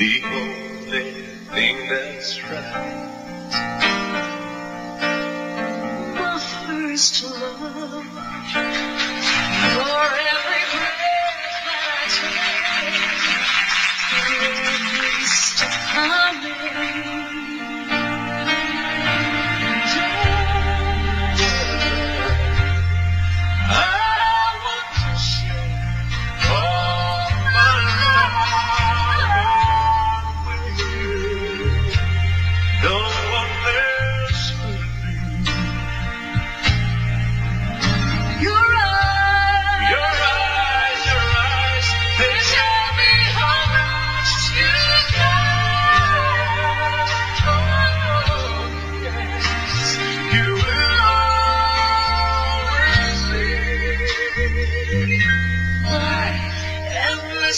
the only thing that's right.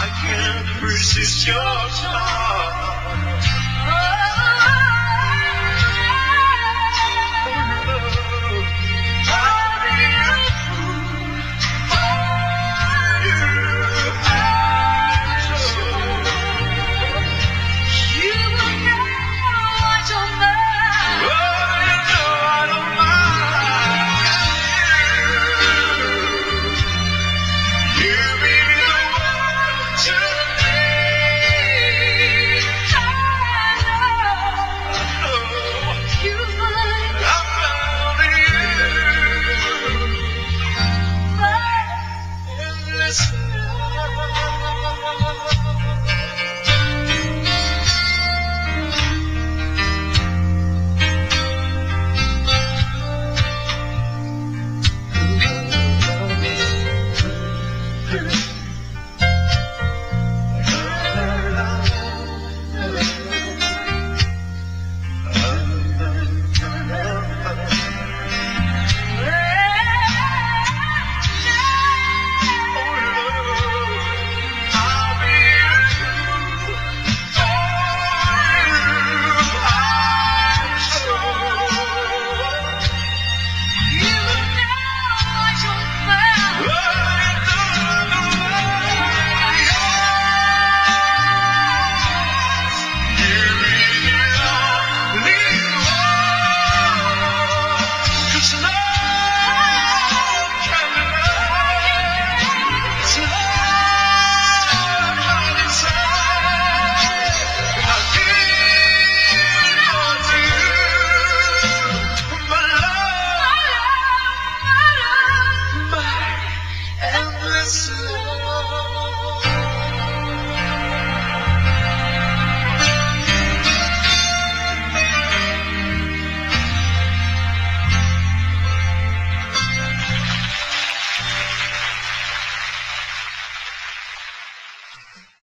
I can't resist your charm.